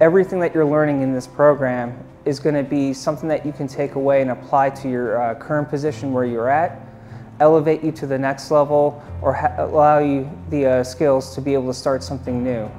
everything that you're learning in this program is going to be something that you can take away and apply to your uh, current position where you're at, elevate you to the next level, or allow you the uh, skills to be able to start something new.